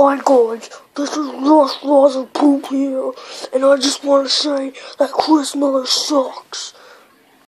Hi guys, this is Russ and Poop here, and I just want to say that Chris Miller sucks.